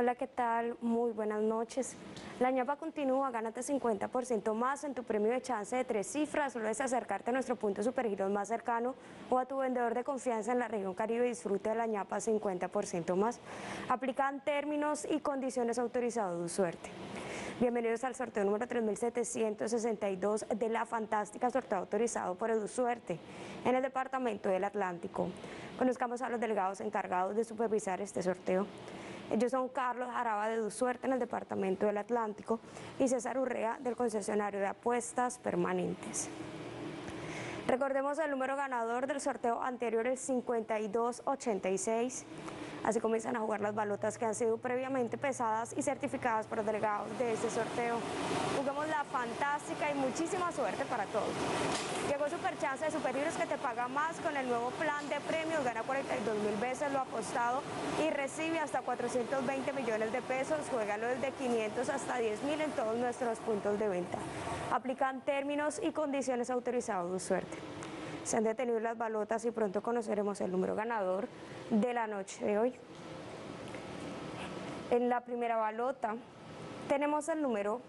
Hola, ¿qué tal? Muy buenas noches. La ñapa continúa, gánate 50% más en tu premio de chance de tres cifras. Solo es acercarte a nuestro punto supergiros más cercano o a tu vendedor de confianza en la región Caribe disfruta de la ñapa 50% más. Aplican términos y condiciones autorizados de suerte. Bienvenidos al sorteo número 3762 de la fantástica sorteo autorizado por EduSuerte en el departamento del Atlántico. Conozcamos a los delegados encargados de supervisar este sorteo. Ellos son Carlos Araba de Dusuerte en el Departamento del Atlántico y César Urrea del concesionario de apuestas permanentes. Recordemos el número ganador del sorteo anterior, el 5286. Así comienzan a jugar las balotas que han sido previamente pesadas y certificadas por delegados de este sorteo. Fantástica y muchísima suerte para todos. Llegó Superchance de Superiores que te paga más con el nuevo plan de premios, gana 42 mil veces lo apostado y recibe hasta 420 millones de pesos, juégalo desde 500 hasta 10 mil en todos nuestros puntos de venta. Aplican términos y condiciones autorizados suerte. Se han detenido las balotas y pronto conoceremos el número ganador de la noche de hoy. En la primera balota tenemos el número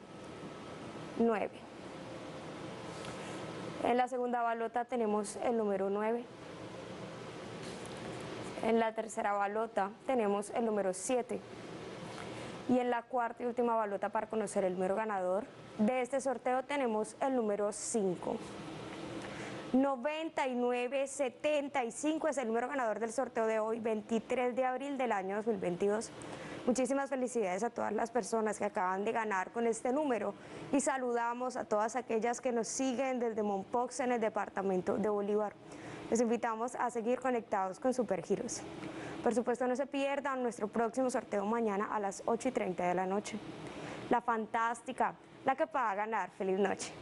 9. En la segunda balota tenemos el número 9. En la tercera balota tenemos el número 7. Y en la cuarta y última balota para conocer el número ganador de este sorteo tenemos el número 5. 9975 es el número ganador del sorteo de hoy, 23 de abril del año 2022. Muchísimas felicidades a todas las personas que acaban de ganar con este número y saludamos a todas aquellas que nos siguen desde Monpox en el departamento de Bolívar. Les invitamos a seguir conectados con Supergiros. Por supuesto no se pierdan nuestro próximo sorteo mañana a las 8 y 30 de la noche. La fantástica, la que pueda ganar. Feliz noche.